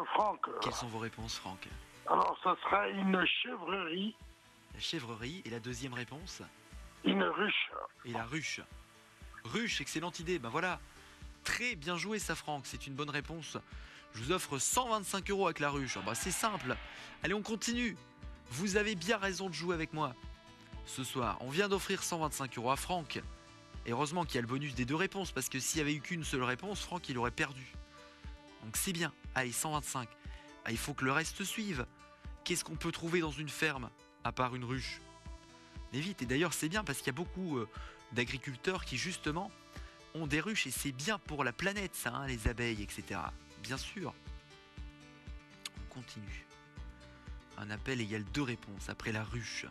euh, Franck, euh, Quelles sont vos réponses, Franck alors ça sera une chèvrerie, La chèvrerie et la deuxième réponse une ruche. Et la ruche. Ruche, excellente idée. Ben voilà. Très bien joué, ça, Franck. C'est une bonne réponse. Je vous offre 125 euros avec la ruche. Ah bah, c'est simple. Allez, on continue. Vous avez bien raison de jouer avec moi. Ce soir, on vient d'offrir 125 euros à Franck. Et heureusement qu'il y a le bonus des deux réponses, parce que s'il n'y avait eu qu'une seule réponse, Franck, il aurait perdu. Donc c'est bien. Allez, 125. Ah, il faut que le reste suive. Qu'est-ce qu'on peut trouver dans une ferme, à part une ruche? Mais vite, et d'ailleurs c'est bien parce qu'il y a beaucoup euh, d'agriculteurs qui justement ont des ruches et c'est bien pour la planète ça, hein, les abeilles, etc. Bien sûr. On continue. Un appel égale deux réponses après la ruche.